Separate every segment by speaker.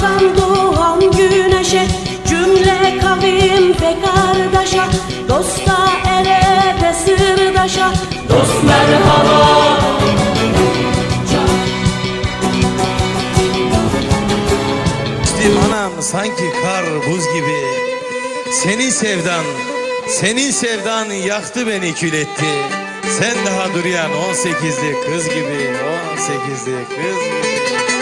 Speaker 1: vatan doğan güneşe Cümle kavim ve kardeşa Dosta ere de sırdaşa. Dost merhaba.
Speaker 2: Anam sanki kar buz gibi. Senin sevdan Senin sevdan yaktı beni kül Sen daha duruyan 18'li kız gibi 18'li kız gibi.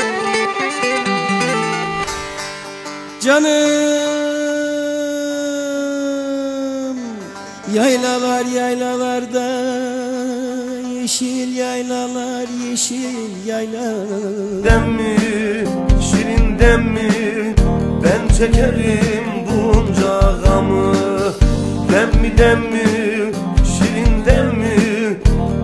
Speaker 3: Canım. Yaylalar yaylalarda Yeşil yaylalar yeşil yaylalar. Dem
Speaker 4: mi, şirin dem mi? Ben çekerim bunca gamı. Dem mi dem mi, şirin dem mi?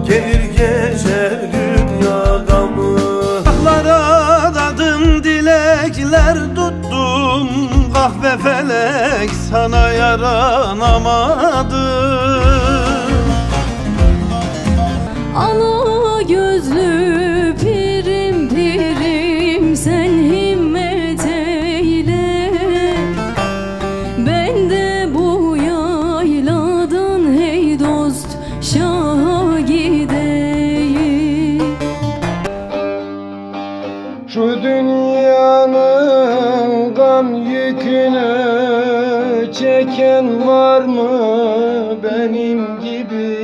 Speaker 4: Gelir geçer dünya gamı.
Speaker 5: Dağlara dadım dilekler Olsun kahve felek sana yaranamadı.
Speaker 1: Ana gözlü pirim pirim sen himmet eyle. Ben de bu yayladan hey dost şah
Speaker 6: Alem yükünü çeken var mı benim gibi?